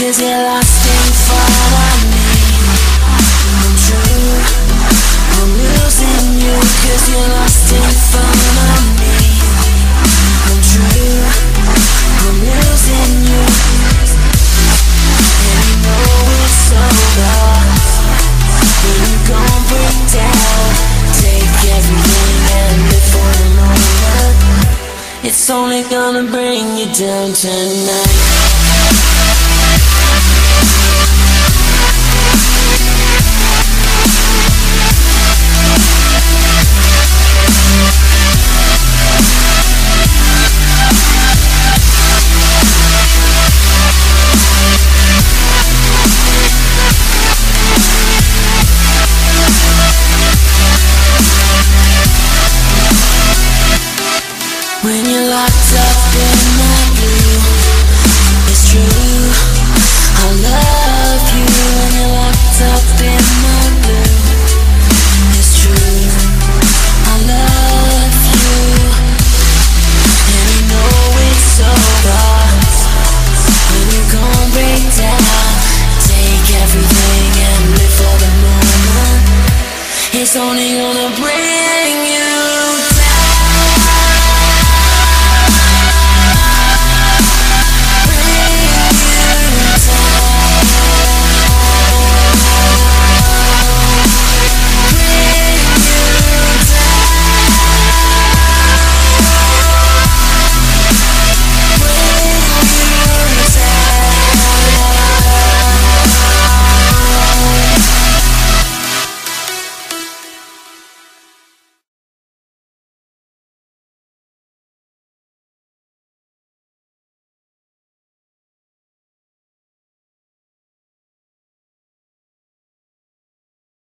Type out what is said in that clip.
Cause you're lost in front of me? I'm true I'm losing you Cause you're lost in front of me. I'm true I'm losing you. And you know it's over When you gon' break down Take everything and live for the moment It's only gonna bring you down tonight When you're locked up in my blue It's true. I love you when you're locked up in my blue It's true. I love you And you know it's over. When you gon' break down Take everything and live for the moment. It's only gonna bring you